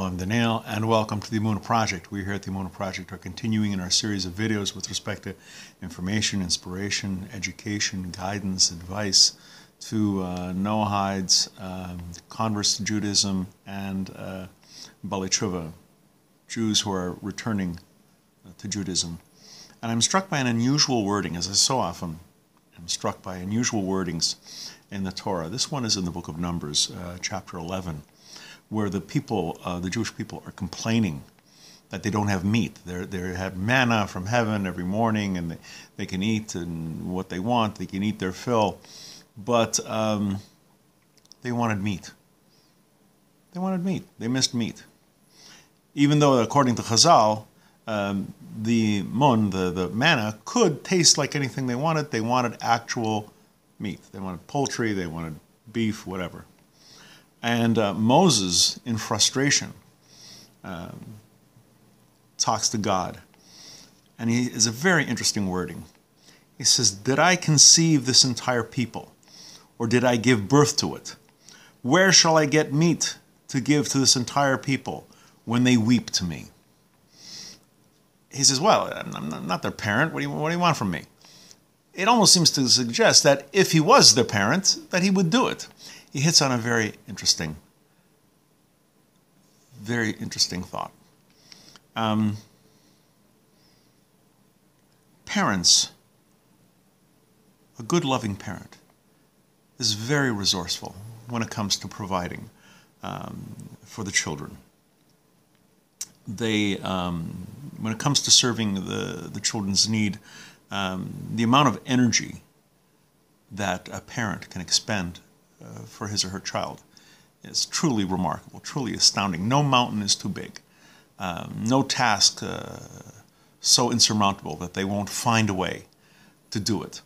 I'm Daniel, and welcome to the Emunah Project. We here at the Emunah Project are continuing in our series of videos with respect to information, inspiration, education, guidance, advice to uh, Noahides, um, converts to Judaism, and uh, Baalei Teshuva, Jews who are returning uh, to Judaism. And I'm struck by an unusual wording, as I so often am struck by unusual wordings in the Torah. This one is in the book of Numbers, uh, chapter 11, where the people, uh, the Jewish people, are complaining that they don't have meat. They're, they have manna from heaven every morning, and they, they can eat and what they want. They can eat their fill, but um, they wanted meat. They wanted meat. They missed meat. Even though, according to Chazal, um, the mun, the, the manna, could taste like anything they wanted. They wanted actual meat. They wanted poultry, they wanted beef, whatever. And uh, Moses, in frustration, um, talks to God. And he is a very interesting wording. He says, Did I conceive this entire people, or did I give birth to it? Where shall I get meat to give to this entire people when they weep to me? He says, Well, I'm not their parent. What do you, what do you want from me? it almost seems to suggest that if he was their parent, that he would do it. He hits on a very interesting, very interesting thought. Um, parents, a good loving parent, is very resourceful when it comes to providing um, for the children. They, um, when it comes to serving the, the children's need, um, the amount of energy that a parent can expend uh, for his or her child is truly remarkable, truly astounding. No mountain is too big, um, no task uh, so insurmountable that they won't find a way to do it.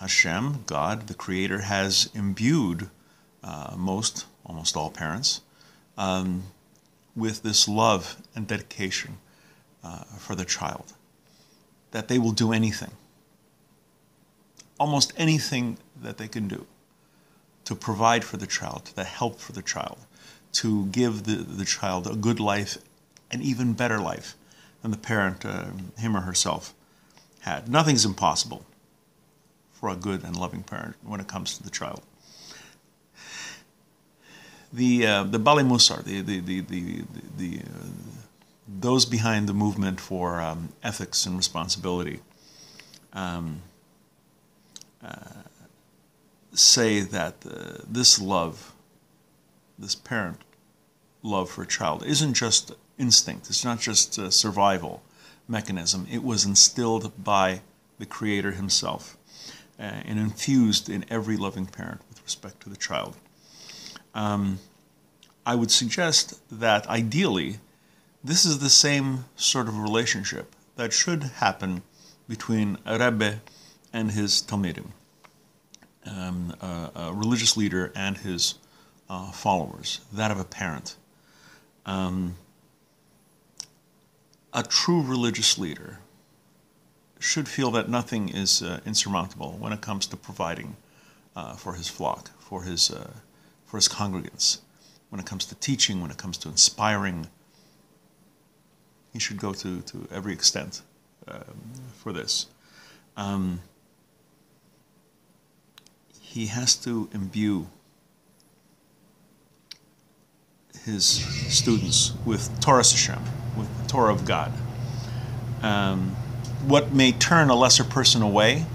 Hashem, God, the Creator, has imbued uh, most, almost all parents, um, with this love and dedication uh, for the child that they will do anything, almost anything that they can do to provide for the child, to help for the child, to give the, the child a good life, an even better life than the parent, uh, him or herself, had. Nothing's impossible for a good and loving parent when it comes to the child. The, uh, the Baalei Musar, the, the, the, the, the, uh, those behind the movement for um, ethics and responsibility um, say that uh, this love, this parent love for a child, isn't just instinct, it's not just a survival mechanism. It was instilled by the Creator Himself uh, and infused in every loving parent with respect to the child. Um, I would suggest that ideally, this is the same sort of relationship that should happen between a Rebbe and his Talmidim, um, a, a, religious leader and his uh, followers, that of a parent. Um, a true religious leader should feel that nothing is uh, insurmountable when it comes to providing uh, for his flock, for his, uh, for his congregants, when it comes to teaching, when it comes to inspiring he should go to, to every extent um, for this. Um, he has to imbue his students with Torah Hashem, with the Torah of God. Um, what may turn a lesser person away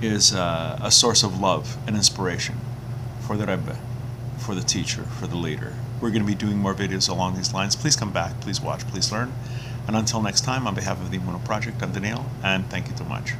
is uh, a source of love and inspiration for the Rebbe, for the teacher, for the leader. We're going to be doing more videos along these lines. Please come back, please watch, please learn. And until next time, on behalf of the Emunah Project, I'm Daniel, and thank you so much.